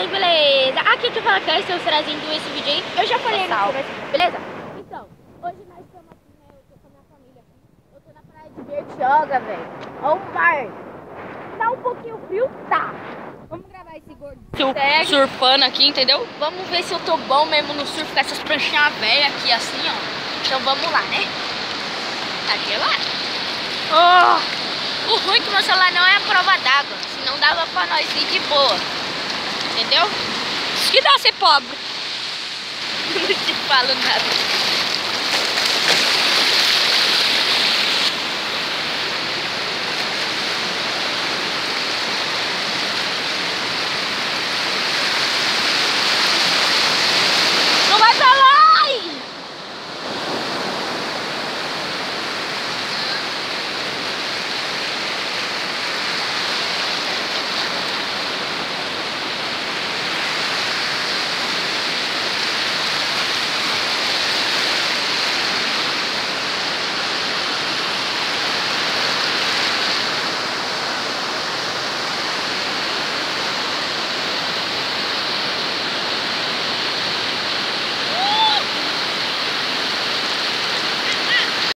tudo beleza? Aqui que fala que é o trazendo esse vídeo aí. Eu já falei no começo, beleza? Então, hoje nós estamos aqui, né? Eu tô com a minha família aqui. Eu tô na praia de Bertioga, velho. Olha o mar. Tá um pouquinho frio? Tá. Vamos gravar esse gordo. Sur surfando aqui, entendeu? Vamos ver se eu tô bom mesmo no surf com essas pranchinhas velhas aqui, assim, ó. Então vamos lá, né? Tá gelado. Oh, o ruim é que meu celular não é a prova d'água. Senão dava pra nós ir de boa. Entendeu? Isso que dá ser pobre. não te falo nada.